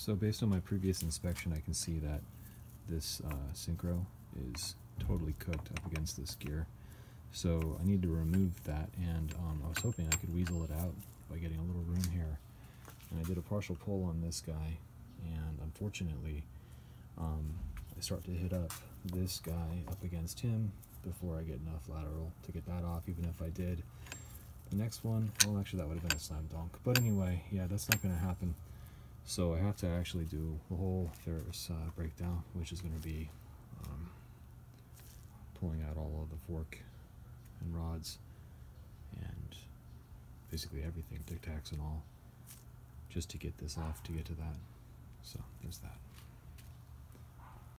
So based on my previous inspection, I can see that this uh, synchro is totally cooked up against this gear. So I need to remove that, and um, I was hoping I could weasel it out by getting a little room here. And I did a partial pull on this guy, and unfortunately, um, I start to hit up this guy up against him before I get enough lateral to get that off, even if I did. The next one, well actually that would have been a slam dunk. But anyway, yeah, that's not going to happen. So I have to actually do the whole Ferris uh, breakdown, which is going to be um, pulling out all of the fork and rods and basically everything, tic tacs and all, just to get this off to get to that. So there's that.